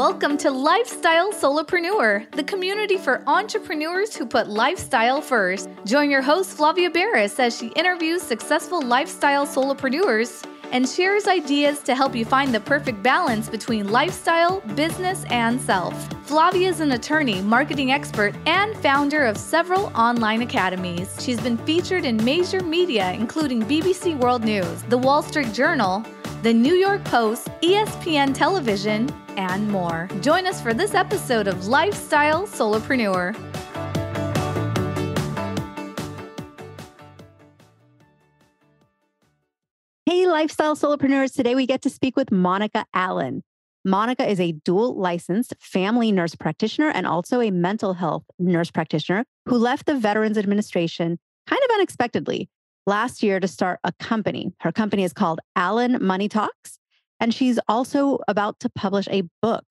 Welcome to Lifestyle Solopreneur, the community for entrepreneurs who put lifestyle first. Join your host, Flavia Berys, as she interviews successful lifestyle solopreneurs and shares ideas to help you find the perfect balance between lifestyle, business, and self. Flavia is an attorney, marketing expert, and founder of several online academies. She's been featured in major media, including BBC World News, The Wall Street Journal, The New York Post, ESPN Television, and more. Join us for this episode of Lifestyle Solopreneur. Hey, lifestyle solopreneurs. Today we get to speak with Monica Allen. Monica is a dual licensed family nurse practitioner and also a mental health nurse practitioner who left the Veterans Administration kind of unexpectedly last year to start a company. Her company is called Allen Money Talks, and she's also about to publish a book.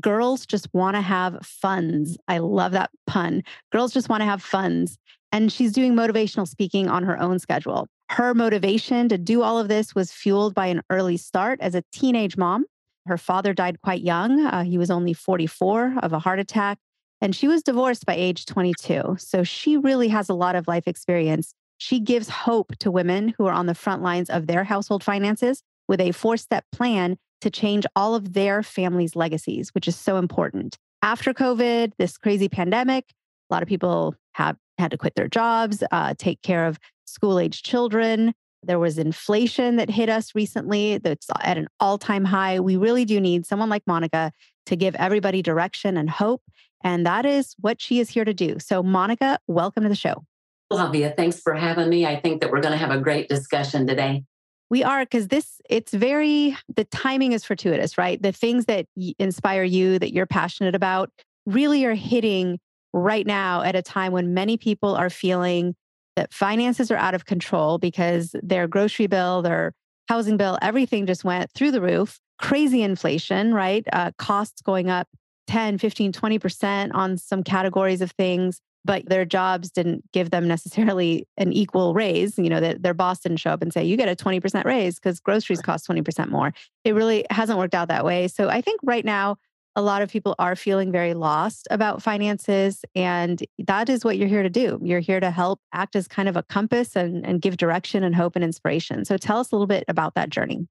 Girls just want to have funds. I love that pun. Girls just want to have funds. And she's doing motivational speaking on her own schedule. Her motivation to do all of this was fueled by an early start as a teenage mom. Her father died quite young. Uh, he was only 44 of a heart attack, and she was divorced by age 22. So she really has a lot of life experience. She gives hope to women who are on the front lines of their household finances with a four step plan to change all of their family's legacies, which is so important. After COVID, this crazy pandemic, a lot of people have had to quit their jobs, uh, take care of school age children. There was inflation that hit us recently that's at an all time high. We really do need someone like Monica to give everybody direction and hope. And that is what she is here to do. So, Monica, welcome to the show. Flavia, thanks for having me. I think that we're going to have a great discussion today. We are because this, it's very, the timing is fortuitous, right? The things that inspire you, that you're passionate about, really are hitting right now at a time when many people are feeling that finances are out of control because their grocery bill, their housing bill, everything just went through the roof. Crazy inflation, right? Uh, costs going up 10, 15, 20% on some categories of things but their jobs didn't give them necessarily an equal raise. You know, that their boss didn't show up and say, you get a 20% raise because groceries cost 20% more. It really hasn't worked out that way. So I think right now, a lot of people are feeling very lost about finances. And that is what you're here to do. You're here to help act as kind of a compass and, and give direction and hope and inspiration. So tell us a little bit about that journey.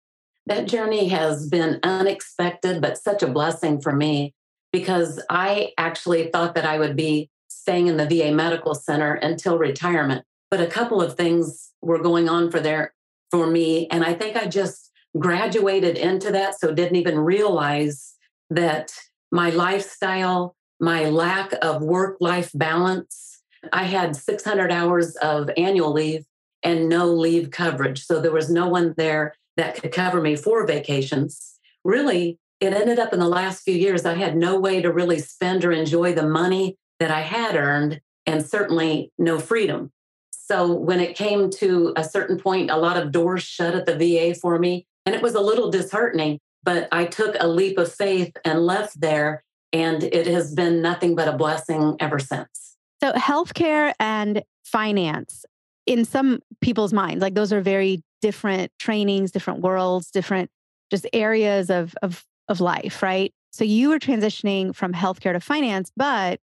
That journey has been unexpected, but such a blessing for me because I actually thought that I would be staying in the VA Medical Center until retirement. But a couple of things were going on for there for me. And I think I just graduated into that. So didn't even realize that my lifestyle, my lack of work life balance, I had 600 hours of annual leave and no leave coverage. So there was no one there that could cover me for vacations. Really, it ended up in the last few years, I had no way to really spend or enjoy the money that I had earned and certainly no freedom. So when it came to a certain point, a lot of doors shut at the VA for me. And it was a little disheartening, but I took a leap of faith and left there. And it has been nothing but a blessing ever since. So, healthcare and finance, in some people's minds, like those are very different trainings, different worlds, different just areas of, of, of life, right? So, you were transitioning from healthcare to finance, but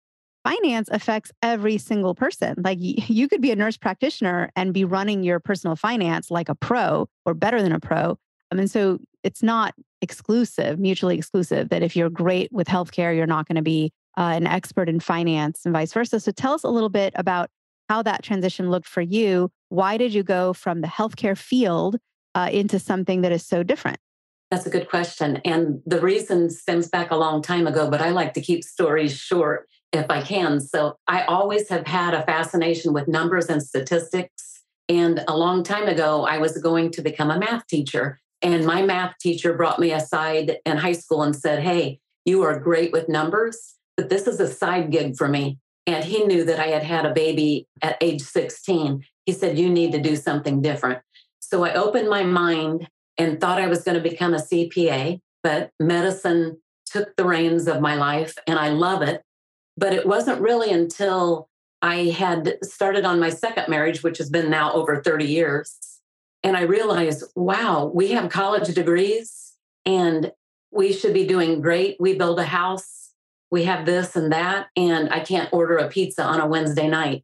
finance affects every single person. Like you could be a nurse practitioner and be running your personal finance like a pro or better than a pro. I mean, so it's not exclusive, mutually exclusive, that if you're great with healthcare, you're not going to be uh, an expert in finance and vice versa. So tell us a little bit about how that transition looked for you. Why did you go from the healthcare field uh, into something that is so different? That's a good question. And the reason stems back a long time ago, but I like to keep stories short if I can. So I always have had a fascination with numbers and statistics. And a long time ago, I was going to become a math teacher. And my math teacher brought me aside in high school and said, Hey, you are great with numbers, but this is a side gig for me. And he knew that I had had a baby at age 16. He said, You need to do something different. So I opened my mind and thought I was going to become a CPA, but medicine took the reins of my life and I love it. But it wasn't really until I had started on my second marriage, which has been now over 30 years. And I realized, wow, we have college degrees and we should be doing great. We build a house, we have this and that, and I can't order a pizza on a Wednesday night.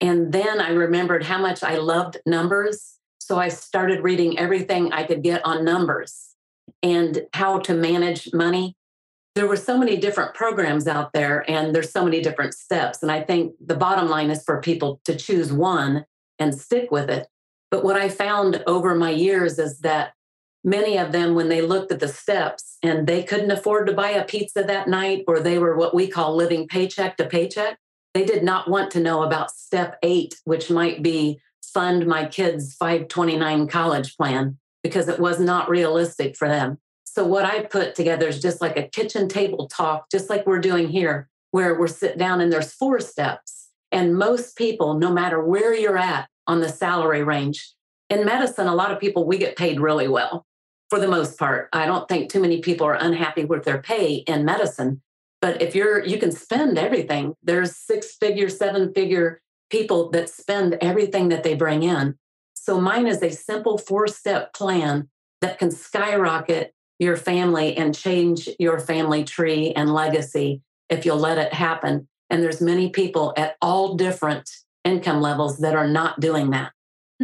And then I remembered how much I loved numbers. So I started reading everything I could get on numbers and how to manage money. There were so many different programs out there, and there's so many different steps. And I think the bottom line is for people to choose one and stick with it. But what I found over my years is that many of them, when they looked at the steps and they couldn't afford to buy a pizza that night, or they were what we call living paycheck to paycheck, they did not want to know about step eight, which might be fund my kids' 529 college plan, because it was not realistic for them. So, what I put together is just like a kitchen table talk, just like we're doing here, where we're sit down and there's four steps. And most people, no matter where you're at on the salary range, in medicine, a lot of people, we get paid really well for the most part. I don't think too many people are unhappy with their pay in medicine. But if you're, you can spend everything. There's six figure, seven figure people that spend everything that they bring in. So mine is a simple four step plan that can skyrocket your family and change your family tree and legacy if you'll let it happen. And there's many people at all different income levels that are not doing that.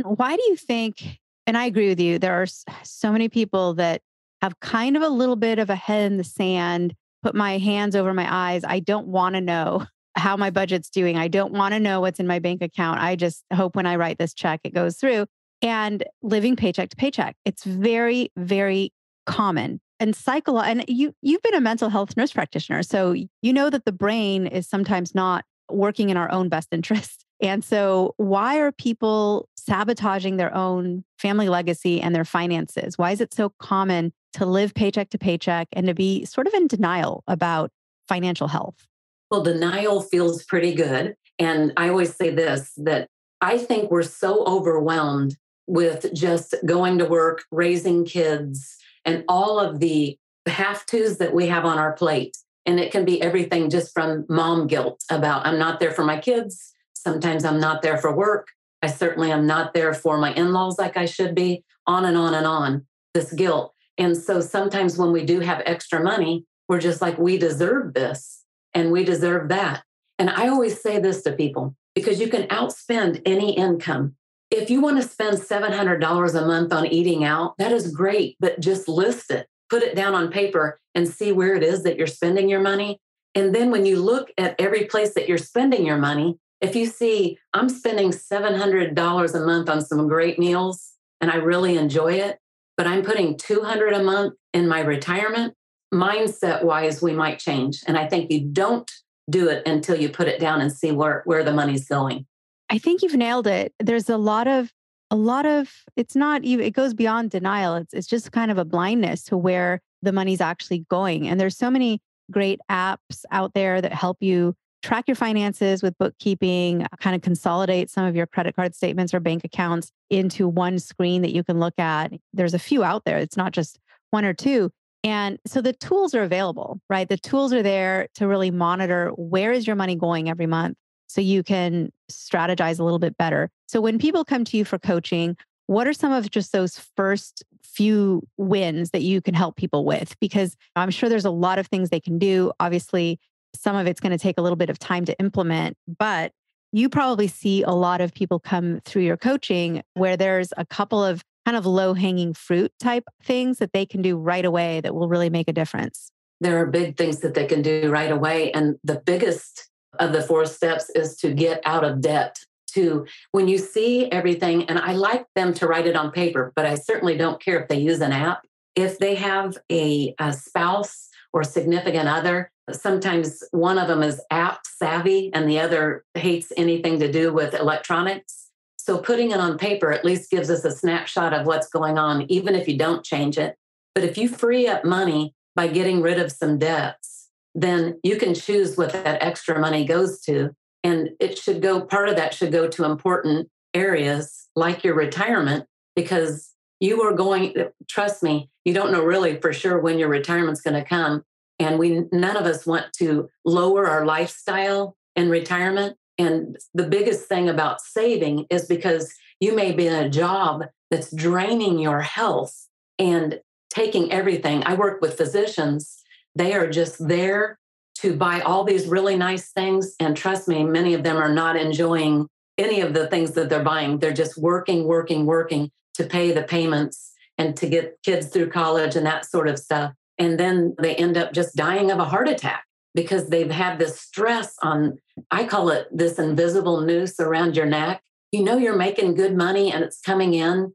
Why do you think and I agree with you. There are so many people that have kind of a little bit of a head in the sand, put my hands over my eyes. I don't want to know how my budget's doing. I don't want to know what's in my bank account. I just hope when I write this check, it goes through. And living paycheck to paycheck. It's very, very common. And cycle and you you've been a mental health nurse practitioner. So you know that the brain is sometimes not working in our own best interest. And so why are people sabotaging their own family legacy and their finances? Why is it so common to live paycheck to paycheck and to be sort of in denial about financial health? Well, denial feels pretty good. And I always say this that I think we're so overwhelmed with just going to work, raising kids, and all of the have tos that we have on our plate. And it can be everything just from mom guilt about I'm not there for my kids. Sometimes I'm not there for work. I certainly am not there for my in laws like I should be, on and on and on, this guilt. And so sometimes when we do have extra money, we're just like, we deserve this and we deserve that. And I always say this to people because you can outspend any income. If you want to spend $700 a month on eating out, that is great, but just list it, put it down on paper and see where it is that you're spending your money. And then when you look at every place that you're spending your money, if you see I'm spending $700 a month on some great meals and I really enjoy it, but I'm putting 200 a month in my retirement, mindset wise, we might change. And I think you don't do it until you put it down and see where, where the money's going. I think you've nailed it. There's a lot of, a lot of, it's not even, it goes beyond denial. It's, it's just kind of a blindness to where the money's actually going. And there's so many great apps out there that help you track your finances with bookkeeping, uh, kind of consolidate some of your credit card statements or bank accounts into one screen that you can look at. There's a few out there, it's not just one or two. And so the tools are available, right? The tools are there to really monitor where is your money going every month so you can strategize a little bit better. So when people come to you for coaching, what are some of just those first few wins that you can help people with? Because I'm sure there's a lot of things they can do. Obviously, some of it's going to take a little bit of time to implement, but you probably see a lot of people come through your coaching where there's a couple of kind of low hanging fruit type things that they can do right away that will really make a difference. There are big things that they can do right away. And the biggest of the four steps is to get out of debt. To when you see everything, and I like them to write it on paper, but I certainly don't care if they use an app. If they have a, a spouse or significant other sometimes one of them is app savvy and the other hates anything to do with electronics. So putting it on paper at least gives us a snapshot of what's going on, even if you don't change it. But if you free up money by getting rid of some debts, then you can choose what that extra money goes to. And it should go, part of that should go to important areas like your retirement, because you are going, trust me, you don't know really for sure when your retirement's going to come and we none of us want to lower our lifestyle in retirement and the biggest thing about saving is because you may be in a job that's draining your health and taking everything. I work with physicians. They are just there to buy all these really nice things. And trust me, many of them are not enjoying any of the things that they're buying. They're just working, working, working to pay the payments and to get kids through college and that sort of stuff. And then they end up just dying of a heart attack because they've had this stress on, I call it this invisible noose around your neck. You know, you're making good money and it's coming in.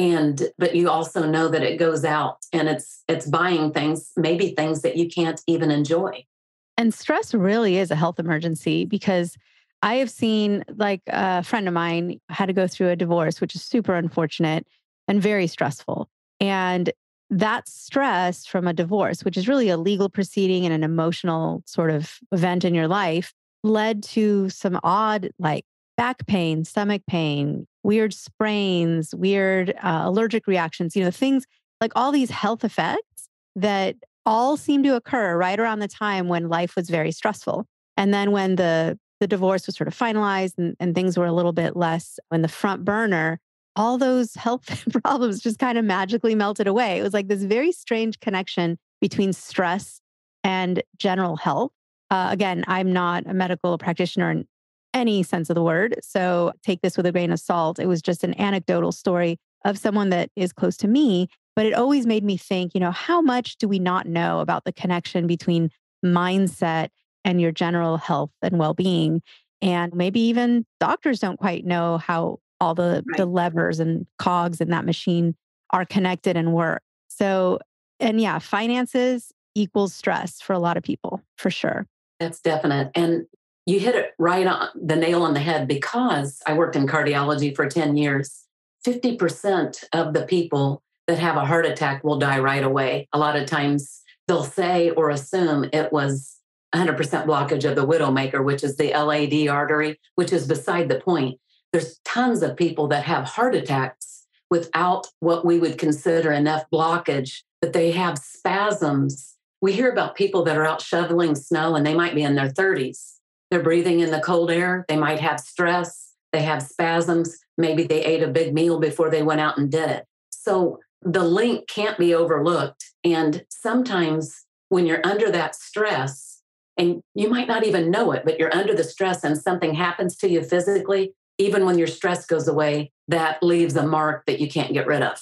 And, but you also know that it goes out and it's, it's buying things, maybe things that you can't even enjoy. And stress really is a health emergency because I have seen, like a friend of mine had to go through a divorce, which is super unfortunate and very stressful. And that stress from a divorce, which is really a legal proceeding and an emotional sort of event in your life, led to some odd, like back pain, stomach pain, weird sprains, weird uh, allergic reactions, you know, things like all these health effects that all seem to occur right around the time when life was very stressful. And then when the the divorce was sort of finalized and, and things were a little bit less in the front burner, all those health problems just kind of magically melted away. It was like this very strange connection between stress and general health. Uh, again, I'm not a medical practitioner any sense of the word. So take this with a grain of salt. It was just an anecdotal story of someone that is close to me. But it always made me think, you know, how much do we not know about the connection between mindset and your general health and well being? And maybe even doctors don't quite know how all the, right. the levers and cogs in that machine are connected and work. So, and yeah, finances equals stress for a lot of people, for sure. That's definite. And you hit it right on the nail on the head because I worked in cardiology for 10 years. 50% of the people that have a heart attack will die right away. A lot of times they'll say or assume it was 100% blockage of the widowmaker, which is the LAD artery, which is beside the point. There's tons of people that have heart attacks without what we would consider enough blockage, but they have spasms. We hear about people that are out shoveling snow and they might be in their 30s. They're breathing in the cold air. They might have stress. They have spasms. Maybe they ate a big meal before they went out and did it. So the link can't be overlooked. And sometimes when you're under that stress, and you might not even know it, but you're under the stress and something happens to you physically, even when your stress goes away, that leaves a mark that you can't get rid of.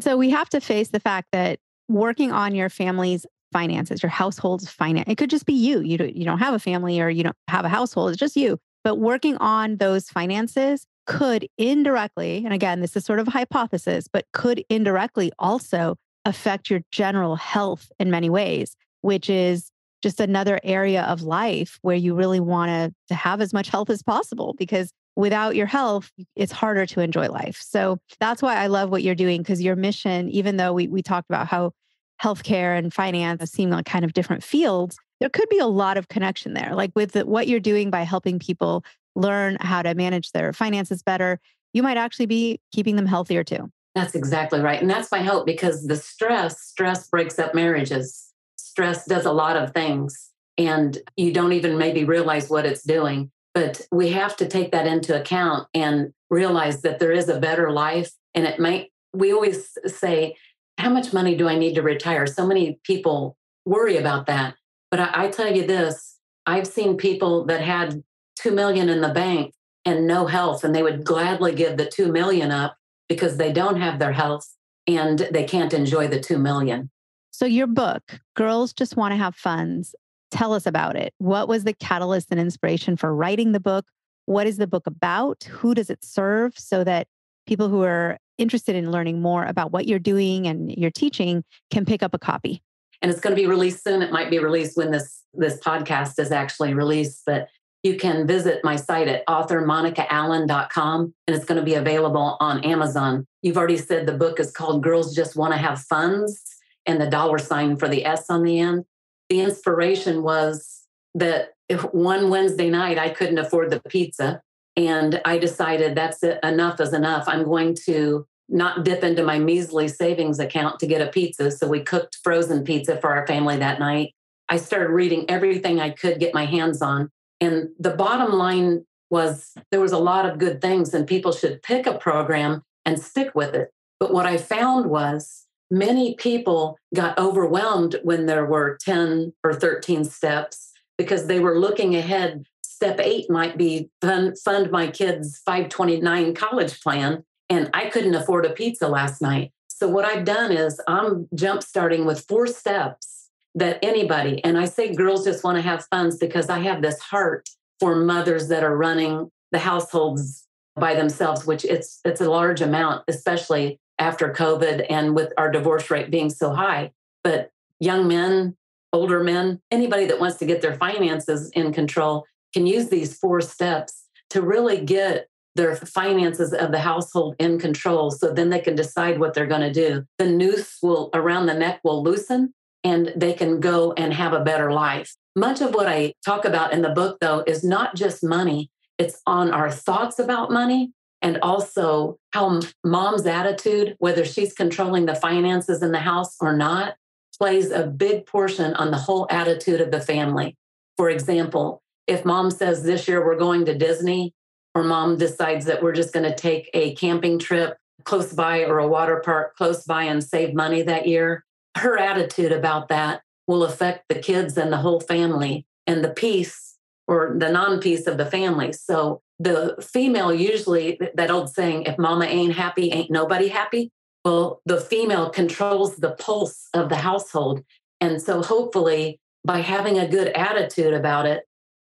So we have to face the fact that working on your family's finances, your household's finance, it could just be you. You don't, you don't have a family or you don't have a household, it's just you. But working on those finances could indirectly, and again, this is sort of a hypothesis, but could indirectly also affect your general health in many ways, which is just another area of life where you really want to, have as much health as possible because without your health, it's harder to enjoy life. So that's why I love what you're doing because your mission, even though we, we talked about how healthcare and finance seem like kind of different fields, there could be a lot of connection there. Like with the, what you're doing by helping people learn how to manage their finances better, you might actually be keeping them healthier too. That's exactly right. And that's my hope because the stress, stress breaks up marriages. Stress does a lot of things and you don't even maybe realize what it's doing. But we have to take that into account and realize that there is a better life. And it might, we always say, how much money do I need to retire? So many people worry about that. But I, I tell you this I've seen people that had 2 million in the bank and no health and they would gladly give the 2 million up because they don't have their health and they can't enjoy the 2 million. So your book, Girls Just Want to Have Funds, tell us about it. What was the catalyst and inspiration for writing the book? What is the book about? Who does it serve so that people who are interested in learning more about what you're doing and you're teaching can pick up a copy? And it's going to be released soon. It might be released when this this podcast is actually released, but you can visit my site at authormonicaallen.com and it's going to be available on Amazon. You've already said the book is called Girls Just Want to Have Funds and the dollar sign for the S on the end. The inspiration was that if one Wednesday night I couldn't afford the pizza and I decided that's it, enough is enough. I'm going to not dip into my measly savings account to get a pizza. So we cooked frozen pizza for our family that night. I started reading everything I could get my hands on and the bottom line was there was a lot of good things, and people should pick a program and stick with it. But what I found was many people got overwhelmed when there were 10 or 13 steps because they were looking ahead. Step eight might be fund, fund my kids' 529 college plan. And I couldn't afford a pizza last night. So, what I've done is I'm jump starting with four steps that anybody, and I say girls just want to have funds because I have this heart for mothers that are running the households by themselves, which it's it's a large amount, especially after COVID and with our divorce rate being so high. But young men, older men, anybody that wants to get their finances in control can use these four steps to really get their finances of the household in control so then they can decide what they're going to do. The noose will around the neck will loosen and they can go and have a better life. Much of what I talk about in the book though is not just money, it's on our thoughts about money and also how mom's attitude, whether she's controlling the finances in the house or not, plays a big portion on the whole attitude of the family. For example, if mom says this year we're going to Disney, or mom decides that we're just going to take a camping trip close by or a water park close by and save money that year, her attitude about that will affect the kids and the whole family and the peace or the non peace of the family. So the female usually that old saying if mama ain't happy ain't nobody happy well the female controls the pulse of the household and so hopefully by having a good attitude about it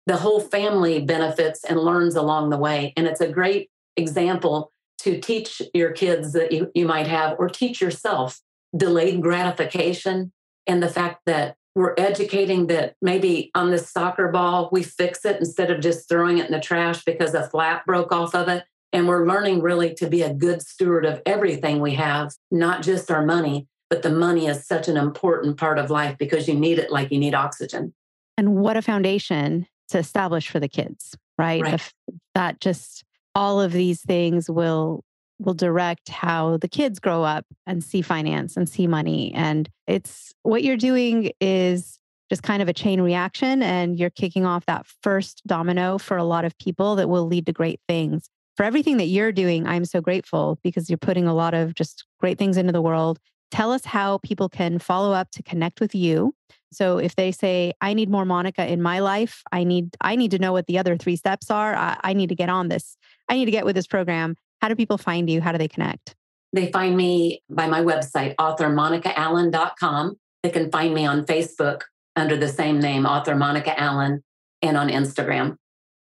the whole family benefits and learns along the way and it's a great example to teach your kids that you, you might have or teach yourself delayed gratification and the fact that we're educating that maybe on this soccer ball, we fix it instead of just throwing it in the trash because a flap broke off of it. And we're learning really to be a good steward of everything we have, not just our money, but the money is such an important part of life because you need it like you need oxygen. And what a foundation to establish for the kids, right? right. That just all of these things will will direct how the kids grow up and see finance and see money. And it's what you're doing is just kind of a chain reaction, and you're kicking off that first domino for a lot of people that will lead to great things. For everything that you're doing, I'm so grateful because you're putting a lot of just great things into the world. Tell us how people can follow up to connect with you. So if they say, I need more Monica in my life, I need, I need to know what the other three steps are. I, I need to get on this. I need to get with this program how do people find you? How do they connect? They find me by my website, authormonicaallen.com. They can find me on Facebook under the same name, author Monica Allen, and on Instagram.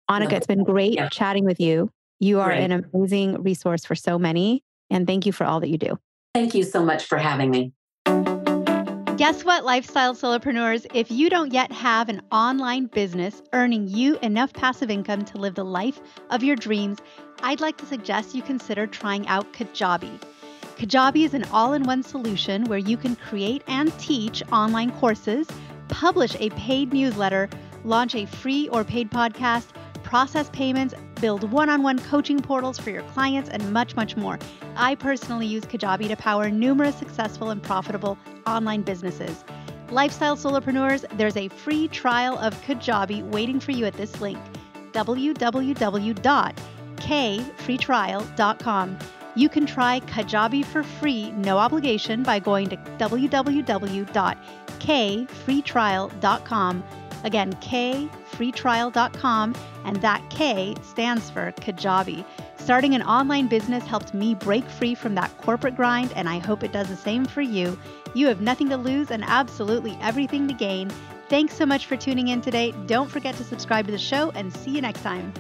Monica, it's been great yeah. chatting with you. You are great. an amazing resource for so many. And thank you for all that you do. Thank you so much for having me. Guess what, lifestyle solopreneurs? If you don't yet have an online business earning you enough passive income to live the life of your dreams, I'd like to suggest you consider trying out Kajabi. Kajabi is an all in one solution where you can create and teach online courses, publish a paid newsletter, launch a free or paid podcast, process payments, build one on one coaching portals for your clients, and much, much more. I personally use Kajabi to power numerous successful and profitable online businesses. Lifestyle solopreneurs, there's a free trial of Kajabi waiting for you at this link www.kfreetrial.com. You can try Kajabi for free, no obligation, by going to www.kfreetrial.com. Again, kfreetrial.com, and that K stands for Kajabi. Starting an online business helped me break free from that corporate grind, and I hope it does the same for you. You have nothing to lose and absolutely everything to gain. Thanks so much for tuning in today. Don't forget to subscribe to the show and see you next time.